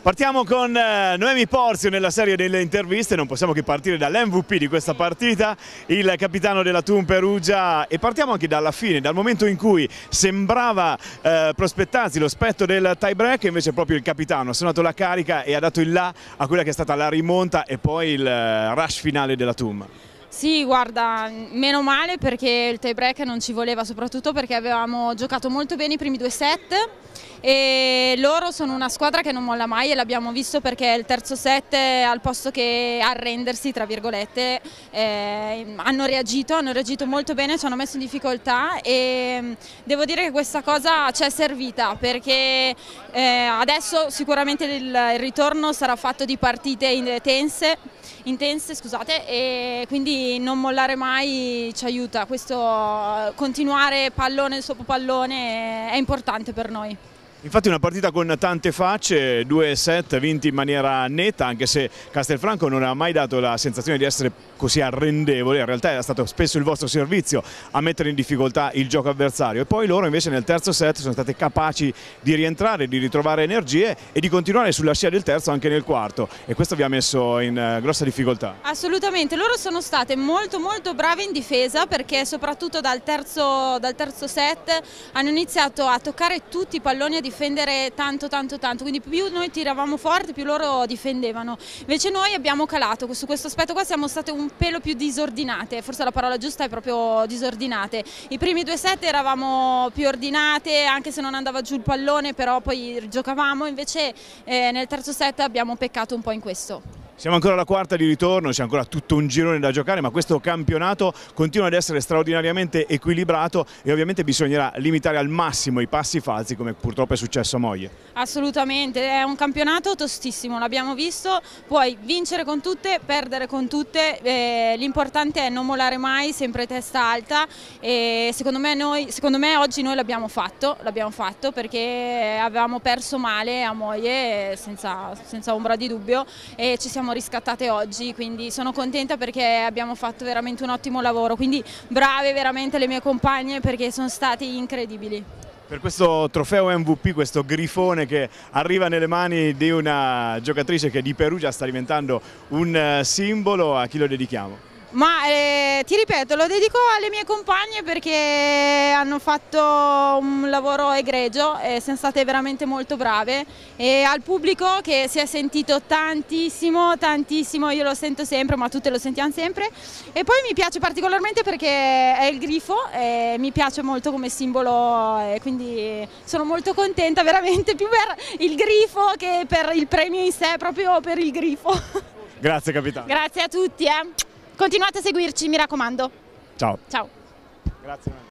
Partiamo con eh, Noemi Porzio nella serie delle interviste, non possiamo che partire dall'MVP di questa partita, il capitano della TUM Perugia e partiamo anche dalla fine, dal momento in cui sembrava eh, prospettarsi lo spettro del tie break, invece proprio il capitano ha suonato la carica e ha dato il là a quella che è stata la rimonta e poi il eh, rush finale della TUM. Sì, guarda, meno male perché il tie break non ci voleva, soprattutto perché avevamo giocato molto bene i primi due set e loro sono una squadra che non molla mai e l'abbiamo visto perché il terzo set al posto che arrendersi tra virgolette eh, hanno reagito, hanno reagito molto bene, ci hanno messo in difficoltà e mm, devo dire che questa cosa ci è servita perché eh, adesso sicuramente il, ritorno sarà fatto di partite intense intense scusate, e quindi non mollare mai ci aiuta, questo continuare pallone dopo pallone è importante per noi. Infatti una partita con tante facce, due set vinti in maniera netta, anche se Castelfranco non ha mai dato la sensazione di essere così arrendevole, in realtà era stato spesso il vostro servizio a mettere in difficoltà il gioco avversario. E poi loro invece nel terzo set sono state capaci di rientrare, di ritrovare energie e di continuare sulla scia del terzo anche nel quarto. E questo vi ha messo in eh, grossa difficoltà. Assolutamente, loro sono state molto molto brave in difesa perché soprattutto dal terzo, dal terzo set hanno iniziato a toccare tutti i palloni a difendere tanto tanto tanto, quindi più noi tiravamo forte più loro difendevano, invece noi abbiamo calato, su questo aspetto qua siamo state un pelo più disordinate, forse la parola giusta è proprio disordinate, i primi due set eravamo più ordinate anche se non andava giù il pallone però poi giocavamo, invece eh, nel terzo set abbiamo peccato un po' in questo. Siamo ancora alla quarta di ritorno, c'è ancora tutto un girone da giocare, ma questo campionato continua ad essere straordinariamente equilibrato e ovviamente bisognerà limitare al massimo i passi falsi come purtroppo è successo a Moglie. Assolutamente, è un campionato tostissimo, l'abbiamo visto, puoi vincere con tutte, perdere con tutte, eh, l'importante è non mollare mai, sempre testa alta e secondo me, noi, secondo me oggi noi l'abbiamo fatto, fatto, perché avevamo perso male a Moglie senza, senza ombra di dubbio e ci siamo siamo riscattate oggi, quindi sono contenta perché abbiamo fatto veramente un ottimo lavoro, quindi brave veramente le mie compagne perché sono stati incredibili. Per questo trofeo MVP, questo grifone che arriva nelle mani di una giocatrice che di Perugia sta diventando un eh, simbolo, a chi lo dedichiamo? Ma eh, ti ripeto, lo dedico alle mie compagne perché hanno fatto un lavoro egregio e sono state veramente molto brave e al pubblico che si è sentito tantissimo, tantissimo, io lo sento sempre ma tutte lo sentiamo sempre e poi mi piace particolarmente perché è il grifo e mi piace molto come simbolo e quindi sono molto contenta veramente più per il grifo che per il premio in sé, proprio per il grifo. Grazie capitano. Grazie a tutti. Eh. Continuate a seguirci, mi raccomando. Ciao. Ciao. Grazie.